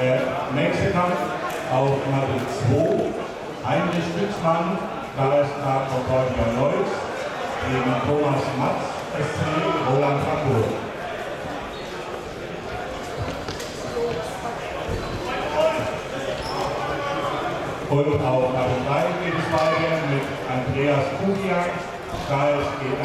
Äh, Der nächste Kampf auf Matte 2. Heinrich Stützmann, von Concordia Neuss gegen Thomas Matz, SC Roland Frankfurt. Und auf Matte 3 geht es weiter mit Andreas Kugiak, G.